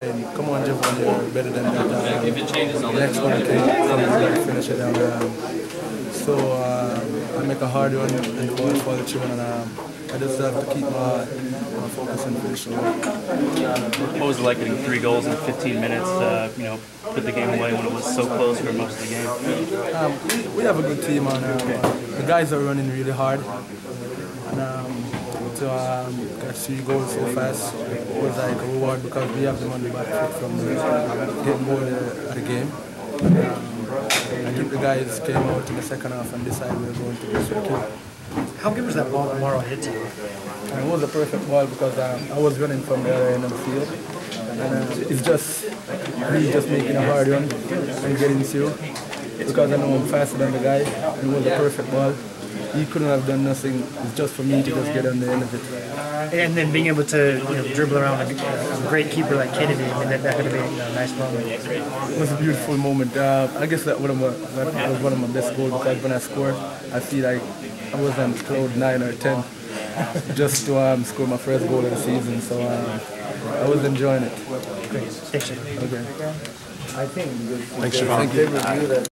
And come on, JeVaughn, you're better than that. Um, if it changes, I'll next one and finish it. And, um, so uh, I make a hard one and the ball fall through, and um, I just have to keep my, my focus and finish the work. What was it like getting three goals in 15 minutes? Uh, you know, put the game away when it was so close for most of the game. Um, we, have a good team, and um, the guys are running really hard. And, um, um, three goals so fast was like a reward because we have them on the back foot from the goal of the game. Um, I think the guys came out in the second half and decided we were going to for the. How good was that ball Mauro hit to you? And it was a perfect ball because um, I was running from the other end of the field. And uh, it's just me just making a hard run and getting through because I know I'm faster than the guy. It was a perfect ball. He couldn't have done nothing. It's just for me to just get on the end of it. And then being able to you know, dribble around a, a great keeper like Kennedy, I mean, that, that could have been a nice moment. It was a beautiful moment. Uh, I guess that, one of my, that was one of my best goals because when I scored, I feel like I was on cloud nine or ten just to um, score my first goal of the season. So uh, I was enjoying it. Great. Thanks, Jim. Okay. Thanks, Siobhan.